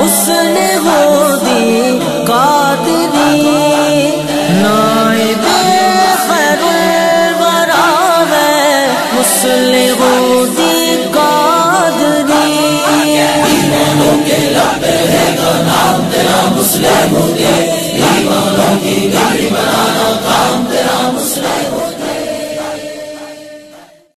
حسن ہودی قادری نائب خیر الورا ہے حسن ہودی قادری کے لب ہیں تو نام تیرا مسلم ہوں گے